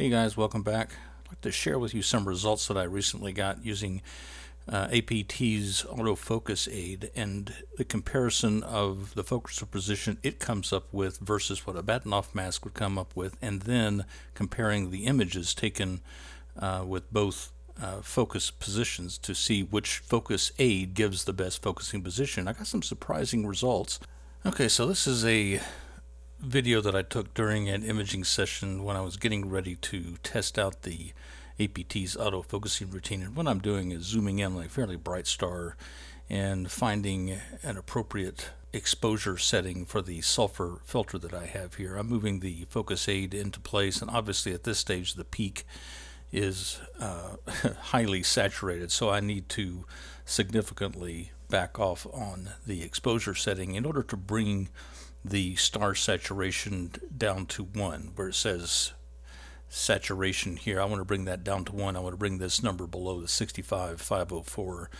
Hey guys, welcome back. I'd like to share with you some results that I recently got using uh, APT's autofocus aid and the comparison of the focuser position it comes up with versus what a Bahtinov mask would come up with, and then comparing the images taken uh, with both uh, focus positions to see which focus aid gives the best focusing position. I got some surprising results. Okay, so this is a video that I took during an imaging session when I was getting ready to test out the APT's autofocusing routine. And what I'm doing is zooming in on a fairly bright star and finding an appropriate exposure setting for the sulfur filter that I have here. I'm moving the focus aid into place and obviously at this stage the peak is uh, highly saturated so I need to significantly back off on the exposure setting in order to bring the star saturation down to 1 where it says saturation here. I want to bring that down to 1 I want to bring this number below the 65504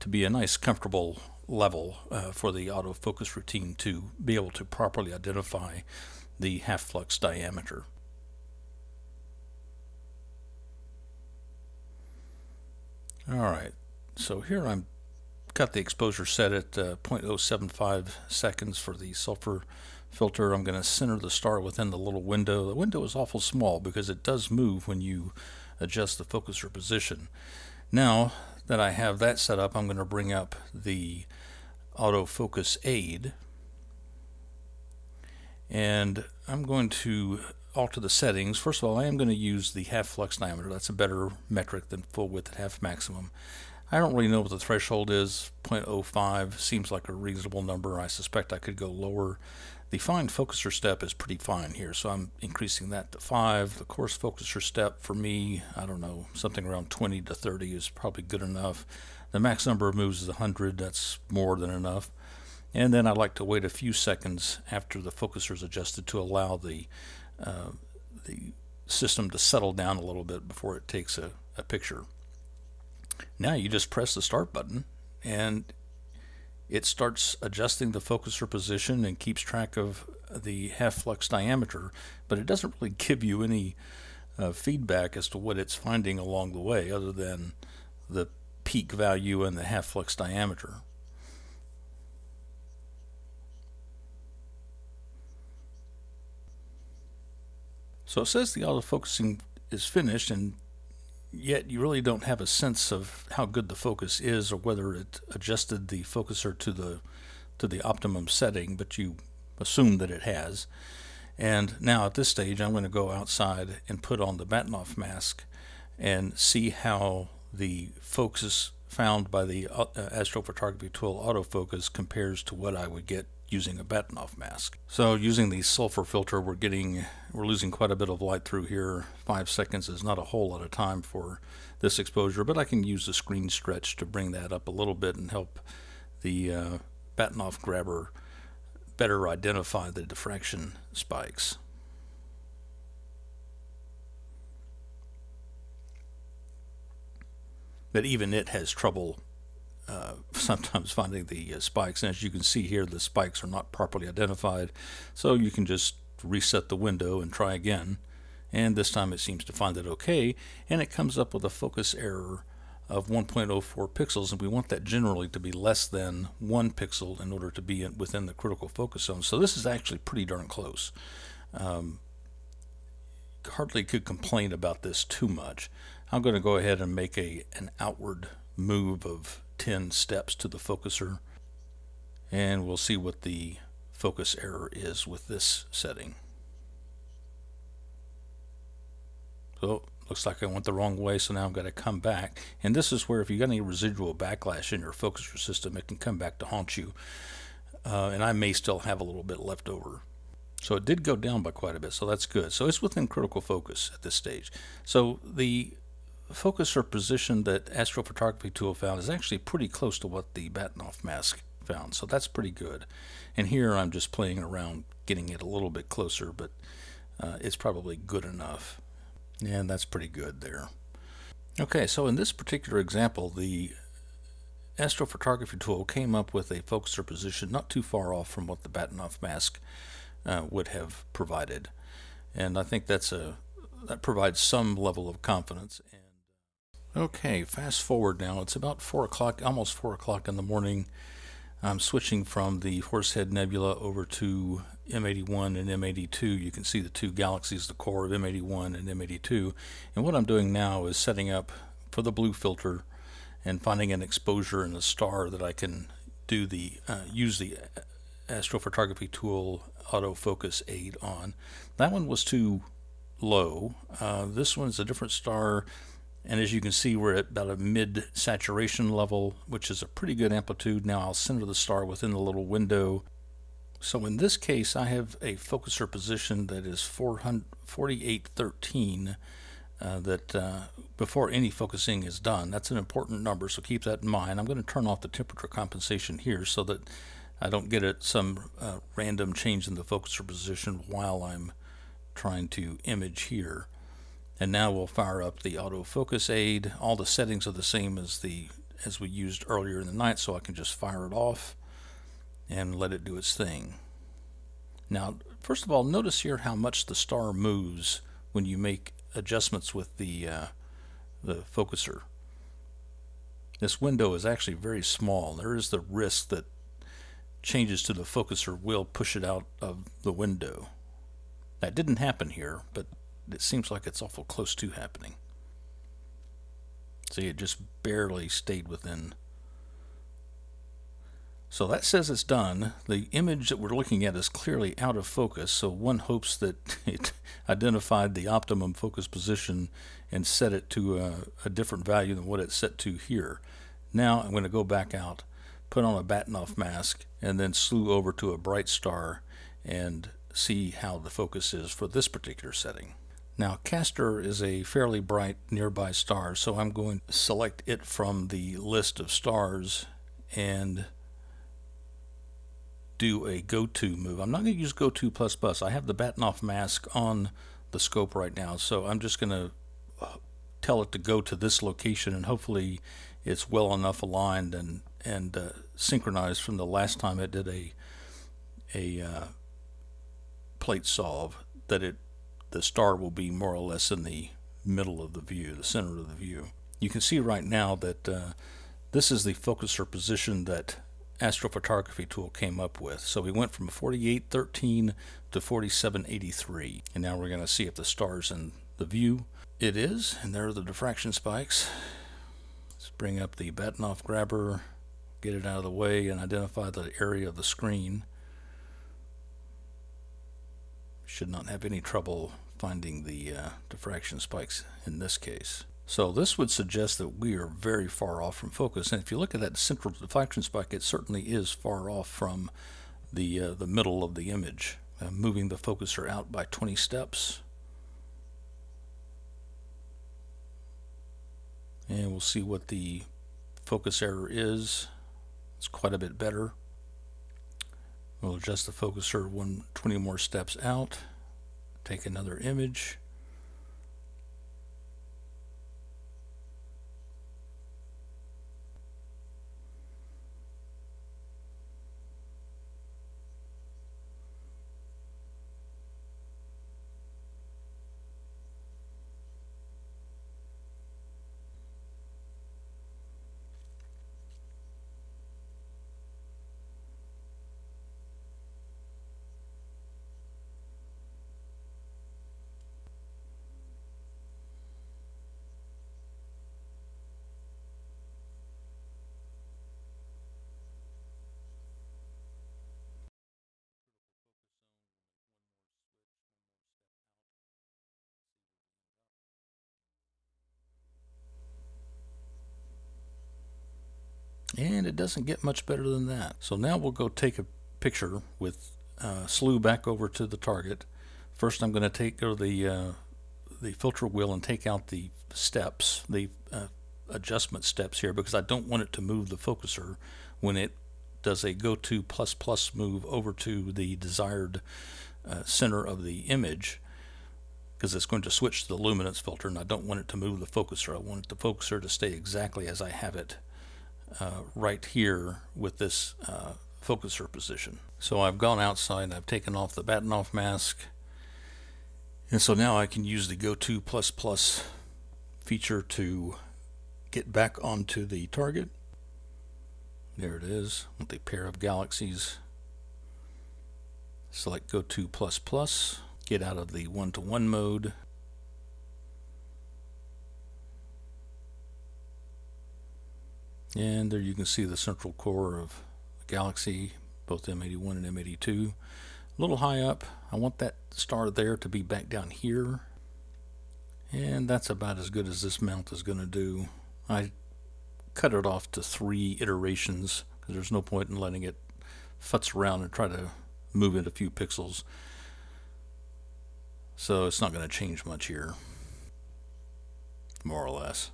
to be a nice comfortable level uh, for the autofocus routine to be able to properly identify the half flux diameter. Alright, so here I'm got the exposure set at uh, 0.075 seconds for the sulfur filter. I'm going to center the star within the little window. The window is awful small because it does move when you adjust the focuser position. Now that I have that set up, I'm going to bring up the autofocus aid and I'm going to alter the settings. First of all, I am going to use the half flux diameter. That's a better metric than full width at half maximum. I don't really know what the threshold is. 0.05 seems like a reasonable number. I suspect I could go lower. The fine focuser step is pretty fine here, so I'm increasing that to 5. The coarse focuser step for me, I don't know, something around 20 to 30 is probably good enough. The max number of moves is 100, that's more than enough. And then I like to wait a few seconds after the focuser is adjusted to allow the uh, the system to settle down a little bit before it takes a, a picture. Now you just press the start button and it starts adjusting the focuser position and keeps track of the half flux diameter, but it doesn't really give you any uh, feedback as to what it's finding along the way other than the peak value and the half flux diameter. So it says the autofocusing is finished and yet you really don't have a sense of how good the focus is or whether it adjusted the focuser to the to the optimum setting, but you assume that it has. And now at this stage I'm going to go outside and put on the Bahtinov mask and see how the focus found by the uh, astrophotography tool autofocus compares to what I would get using a Bahtinov mask. So using the sulfur filter, we're getting, we're losing quite a bit of light through here. Five seconds is not a whole lot of time for this exposure, but I can use the screen stretch to bring that up a little bit and help the uh, Bahtinov grabber better identify the diffraction spikes. But even it has trouble uh, sometimes finding the uh, spikes. And as you can see here, the spikes are not properly identified. So you can just reset the window and try again. And this time it seems to find it okay. And it comes up with a focus error of 1.04 pixels. And we want that generally to be less than one pixel in order to be in, within the critical focus zone. So this is actually pretty darn close. Um, hardly could complain about this too much. I'm going to go ahead and make a an outward move of 10 steps to the focuser and we'll see what the focus error is with this setting. So looks like I went the wrong way so now I've got to come back and this is where if you've got any residual backlash in your focuser system it can come back to haunt you uh, and I may still have a little bit left over. So it did go down by quite a bit, so that's good. So it's within critical focus at this stage. So the focus or position that astrophotography tool found is actually pretty close to what the Bahtinov mask found, so that's pretty good. And here I'm just playing around getting it a little bit closer, but uh, it's probably good enough. And that's pretty good there. Okay, so in this particular example, the astrophotography tool came up with a focuser position not too far off from what the Bahtinov mask uh, would have provided. And I think that's a that provides some level of confidence. Okay, fast forward now. It's about four o'clock, almost four o'clock in the morning. I'm switching from the Horsehead Nebula over to M81 and M82. You can see the two galaxies, the core of M81 and M82. And what I'm doing now is setting up for the blue filter and finding an exposure in the star that I can do the uh, use the astrophotography tool autofocus aid on. That one was too low. Uh, this one's a different star and as you can see we're at about a mid saturation level which is a pretty good amplitude. Now I'll center the star within the little window. So in this case I have a focuser position that is 4813 uh, that uh, before any focusing is done. That's an important number, so keep that in mind. I'm going to turn off the temperature compensation here so that I don't get some uh, random change in the focuser position while I'm trying to image here. And now we'll fire up the autofocus aid. All the settings are the same as the as we used earlier in the night, so I can just fire it off and let it do its thing. Now, first of all, notice here how much the star moves when you make adjustments with the uh, the focuser. This window is actually very small. There is the risk that changes to the focuser will push it out of the window. That didn't happen here, but it seems like it's awful close to happening. See, it just barely stayed within so that says it's done. The image that we're looking at is clearly out of focus, so one hopes that it identified the optimum focus position and set it to a, a different value than what it's set to here. Now I'm going to go back out, put on a Bahtinov mask, and then slew over to a bright star and see how the focus is for this particular setting. Now Castor is a fairly bright nearby star, so I'm going to select it from the list of stars and do a go-to move. I'm not going to use go-to plus plus. I have the Bahtinov mask on the scope right now, so I'm just going to uh, tell it to go to this location, and hopefully it's well enough aligned and and uh, synchronized from the last time it did a a uh, plate solve that it the star will be more or less in the middle of the view, the center of the view. You can see right now that uh, this is the focuser position that astrophotography tool came up with. So we went from 4813 to 4783. And now we're going to see if the star's in the view. It is, and there are the diffraction spikes. Let's bring up the Bahtinov grabber, get it out of the way, and identify the area of the screen. Should not have any trouble finding the uh, diffraction spikes in this case. So this would suggest that we are very far off from focus. And if you look at that central diffraction spike, it certainly is far off from the, uh, the middle of the image, uh, moving the focuser out by 20 steps. And we'll see what the focus error is. It's quite a bit better. We'll adjust the focuser one, 20 more steps out, take another image. And it doesn't get much better than that. So now we'll go take a picture with uh, slew back over to the target. First I'm going to take go the, uh, the filter wheel and take out the steps, the uh, adjustment steps here because I don't want it to move the focuser when it does a go to plus plus move over to the desired uh, center of the image because it's going to switch to the luminance filter and I don't want it to move the focuser. I want the focuser to stay exactly as I have it uh, right here with this uh, focuser position. So I've gone outside, I've taken off the Bahtinov mask, And so now I can use the GoTo++ feature to get back onto the target. There it is with the pair of galaxies. Select GoTo++, get out of the one-to-one -one mode. And there you can see the central core of the galaxy, both M81 and M82. A little high up, I want that star there to be back down here. And that's about as good as this mount is going to do. I cut it off to three iterations because there's no point in letting it futz around and try to move it a few pixels. So it's not going to change much here, more or less.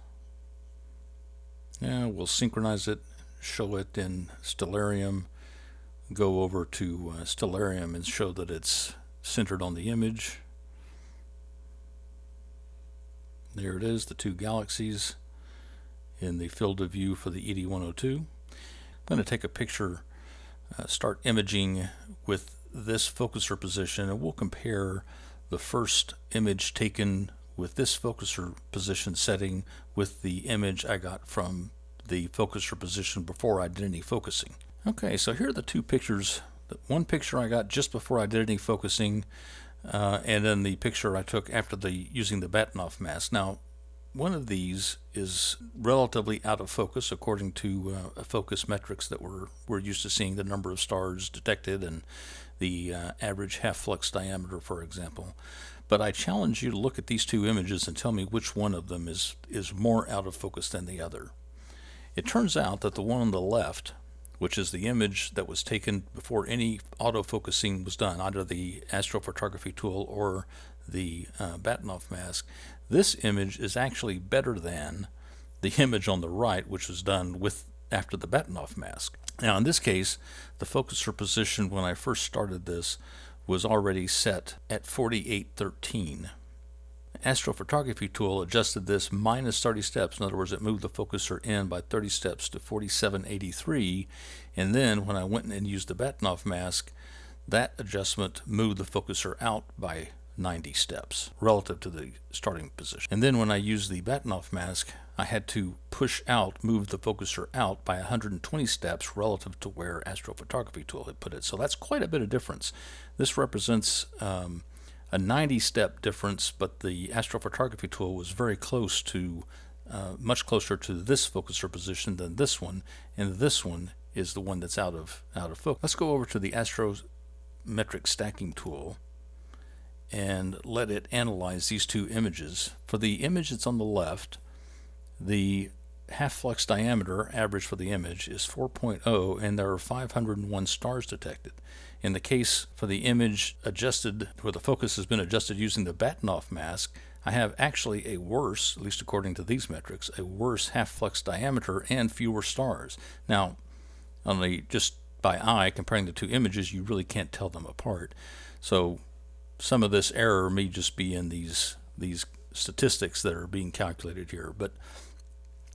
Yeah, we'll synchronize it, show it in Stellarium, go over to uh, Stellarium and show that it's centered on the image. There it is, the two galaxies in the field of view for the ED102. I'm going to take a picture, uh, start imaging with this focuser position, and we'll compare the first image taken with this focuser position setting with the image I got from the focuser position before I did any focusing. Okay, so here are the two pictures. The one picture I got just before I did any focusing, uh, and then the picture I took after the using the Bahtinov mask. Now, one of these is relatively out of focus according to uh, focus metrics that we're, we're used to seeing, the number of stars detected and the uh, average half flux diameter, for example. But I challenge you to look at these two images and tell me which one of them is, is more out of focus than the other. It turns out that the one on the left, which is the image that was taken before any autofocusing was done, either the astrophotography tool or the uh, Bahtinov mask, this image is actually better than the image on the right, which was done with after the Bahtinov mask. Now, in this case, the focuser position when I first started this was already set at 4813. Astrophotography tool adjusted this minus 30 steps. In other words, it moved the focuser in by 30 steps to 4783. And then when I went and used the Bahtinov mask, that adjustment moved the focuser out by 90 steps relative to the starting position. And then when I used the Bahtinov mask, I had to push out, move the focuser out by 120 steps relative to where astrophotography tool had put it. So that's quite a bit of difference. This represents um, a 90 step difference, but the astrophotography tool was very close to, uh, much closer to this focuser position than this one, and this one is the one that's out of out of focus. Let's go over to the astrometric stacking tool and let it analyze these two images. For the image that's on the left, the half flux diameter average for the image is 4.0 and there are 501 stars detected. In the case for the image adjusted, where the focus has been adjusted using the Bahtinov mask, I have actually a worse, at least according to these metrics, a worse half flux diameter and fewer stars. Now, only just by eye, comparing the two images, you really can't tell them apart. So some of this error may just be in these these statistics that are being calculated here, but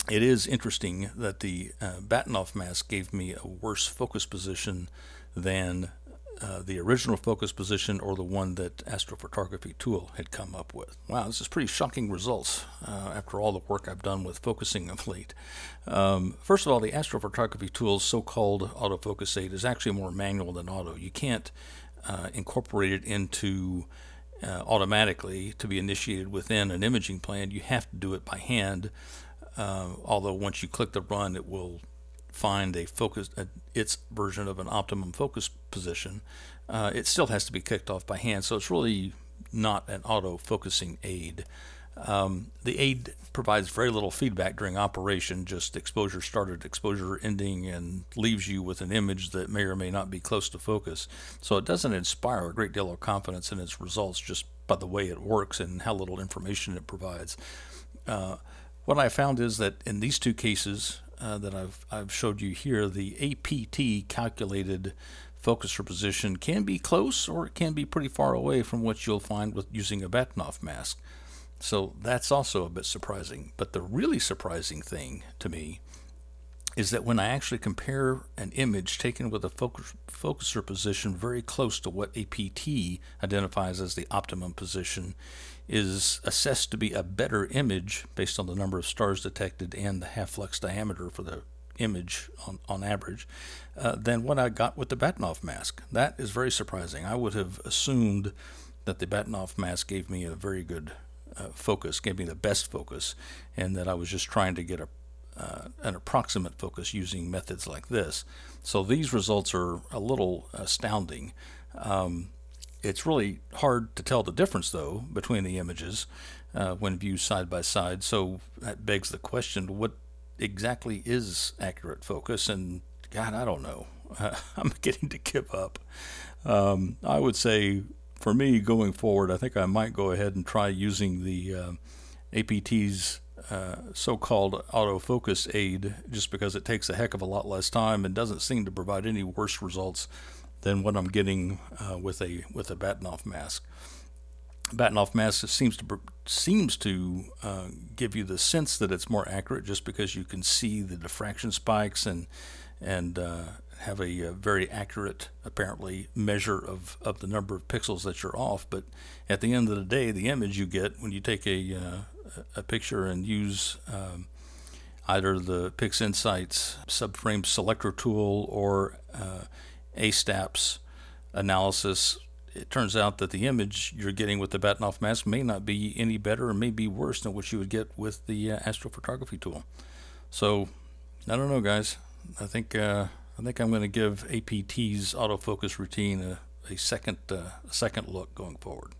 it is interesting that the uh, Bahtinov mask gave me a worse focus position than uh, the original focus position or the one that astrophotography tool had come up with. Wow, this is pretty shocking results uh, after all the work I've done with focusing of late. Um, first of all, the astrophotography tool's so-called autofocus aid is actually more manual than auto. You can't uh, incorporate it into uh, automatically to be initiated within an imaging plan. You have to do it by hand. Uh, although once you click the run, it will find a focus, its version of an optimum focus position. Uh, it still has to be kicked off by hand, so it's really not an auto focusing aid. Um, the aid provides very little feedback during operation, just exposure started, exposure ending, and leaves you with an image that may or may not be close to focus. So it doesn't inspire a great deal of confidence in its results just by the way it works and how little information it provides. Uh, what I found is that in these two cases uh, that I've, I've showed you here, the APT calculated focuser position can be close or it can be pretty far away from what you'll find with using a Bahtinov mask. So that's also a bit surprising. But the really surprising thing to me is that when I actually compare an image taken with a focus, focuser position very close to what APT identifies as the optimum position, is assessed to be a better image based on the number of stars detected and the half flux diameter for the image on, on average uh, than what I got with the Bahtinov mask. That is very surprising. I would have assumed that the Bahtinov mask gave me a very good uh, focus, gave me the best focus, and that I was just trying to get a uh, an approximate focus using methods like this. So these results are a little astounding. Um, it's really hard to tell the difference, though, between the images uh, when viewed side by side. So that begs the question what exactly is accurate focus? And God, I don't know. I'm getting to give up. Um, I would say for me going forward, I think I might go ahead and try using the uh, APT's uh, so-called autofocus aid just because it takes a heck of a lot less time and doesn't seem to provide any worse results than what I'm getting uh, with a with a Bahtinov mask. Bahtinov mask seems to seems to uh, give you the sense that it's more accurate just because you can see the diffraction spikes and and uh, have a, a, very accurate, apparently, measure of, of the number of pixels that you're off. But at the end of the day, the image you get when you take a, uh, a picture and use um, either the PixInsight's subframe selector tool or uh, ASTAP's analysis, it turns out that the image you're getting with the Bahtinov mask may not be any better or may be worse than what you would get with the uh, astrophotography tool. So, I don't know, guys. I think uh, I think I'm going to give APT's autofocus routine a, a second uh, a second look going forward.